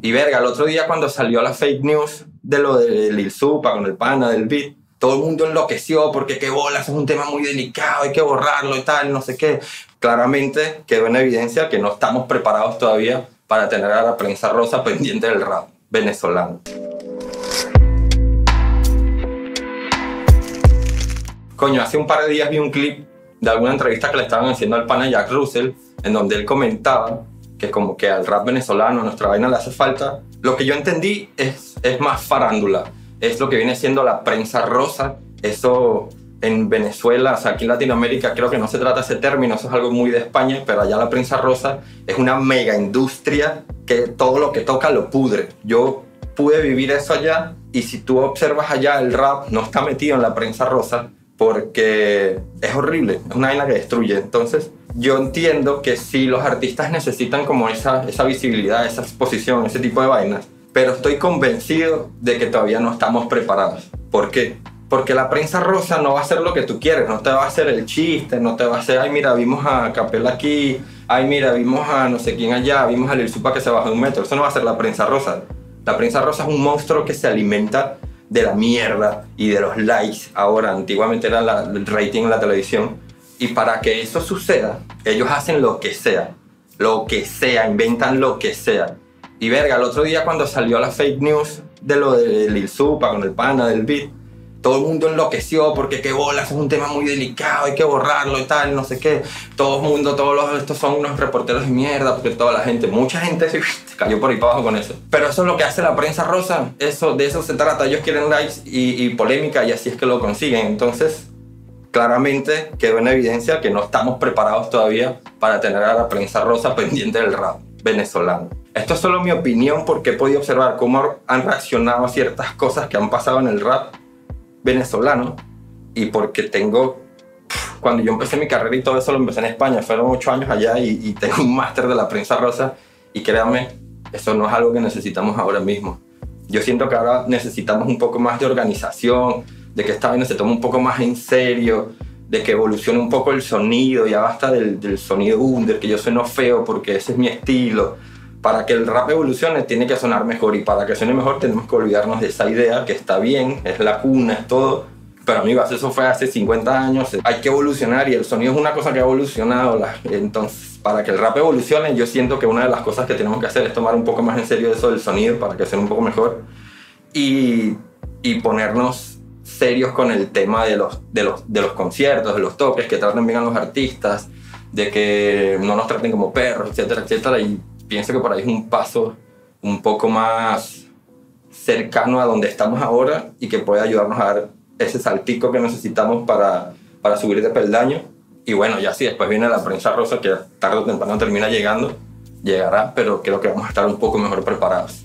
Y verga, el otro día cuando salió la fake news de lo de Lil Supa con el pana del beat, todo el mundo enloqueció porque qué bolas, es un tema muy delicado, hay que borrarlo y tal, no sé qué. Claramente quedó en evidencia que no estamos preparados todavía para tener a la prensa rosa pendiente del rap venezolano. Coño, hace un par de días vi un clip de alguna entrevista que le estaban haciendo al pana Jack Russell, en donde él comentaba que como que al rap venezolano, nuestra vaina le hace falta. Lo que yo entendí es, es más farándula, es lo que viene siendo la prensa rosa. Eso en Venezuela, o sea, aquí en Latinoamérica creo que no se trata ese término, eso es algo muy de España, pero allá la prensa rosa es una mega industria que todo lo que toca lo pudre. Yo pude vivir eso allá y si tú observas allá el rap no está metido en la prensa rosa porque es horrible, es una vaina que destruye. Entonces, yo entiendo que si los artistas necesitan como esa, esa visibilidad, esa exposición, ese tipo de vainas, pero estoy convencido de que todavía no estamos preparados. ¿Por qué? Porque la prensa rosa no va a hacer lo que tú quieres, no te va a hacer el chiste, no te va a hacer, ay, mira, vimos a Capela aquí, ay, mira, vimos a no sé quién allá, vimos a Lil Supa que se bajó un metro. Eso no va a ser la prensa rosa. La prensa rosa es un monstruo que se alimenta de la mierda y de los likes. Ahora, antiguamente era el rating en la televisión. Y para que eso suceda, ellos hacen lo que sea. Lo que sea, inventan lo que sea. Y verga, el otro día cuando salió la fake news de lo de Lil Supa con el pana del beat, todo el mundo enloqueció porque qué bolas, es un tema muy delicado, hay que borrarlo y tal, no sé qué. Todo el mundo, todos los, estos son unos reporteros de mierda, porque toda la gente, mucha gente se, cayó por ahí para abajo con eso. Pero eso es lo que hace la prensa rosa, eso, de eso se trata. Ellos quieren likes y, y polémica y así es que lo consiguen. Entonces, claramente quedó en evidencia que no estamos preparados todavía para tener a la prensa rosa pendiente del rap venezolano. Esto es solo mi opinión porque he podido observar cómo han reaccionado a ciertas cosas que han pasado en el rap venezolano y porque tengo, cuando yo empecé mi carrera y todo eso lo empecé en España, fueron ocho años allá y, tengo un máster de la prensa rosa y créanme, eso no es algo que necesitamos ahora mismo. Yo siento que ahora necesitamos un poco más de organización, de que esta vaina se tome un poco más en serio, de que evolucione un poco el sonido, ya basta del, sonido under, que yo sueno feo porque ese es mi estilo para que el rap evolucione tiene que sonar mejor y para que suene mejor tenemos que olvidarnos de esa idea que está bien, es la cuna, es todo. Pero amigos, eso fue hace 50 años, hay que evolucionar y el sonido es una cosa que ha evolucionado. Entonces, para que el rap evolucione, yo siento que una de las cosas que tenemos que hacer es tomar un poco más en serio eso del sonido para que suene un poco mejor y, y ponernos serios con el tema de los, de, los, de los conciertos, de los toques, que traten bien a los artistas, de que no nos traten como perros, etcétera, etcétera. Y pienso que por ahí es un paso un poco más cercano a donde estamos ahora y que puede ayudarnos a dar ese saltico que necesitamos para, para subir de peldaño. Y bueno, ya sí, después viene la prensa rosa que tarde o temprano termina llegando, llegará, pero creo que vamos a estar un poco mejor preparados.